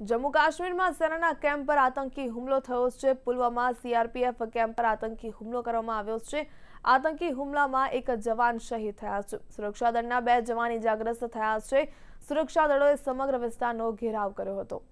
જમ્મુ કાશ્મીરમાં સેનાના કેમ્પ પર આતંકી હુમલો થયો છે. પુલવામા સીઆરપીએફ કેમ્પ પર આતંકી હુમલો કરવામાં આવ્યો છે. આતંકી હુમલામાં એક જવાન શહીદ થયા છે. સુરક્ષા દળના બે જવાન ઇજાગ્રસ્ત થયા છે. સુરક્ષા દળોએ સમગ્ર વિસ્તારનો ઘેરાવ કર્યો હતો.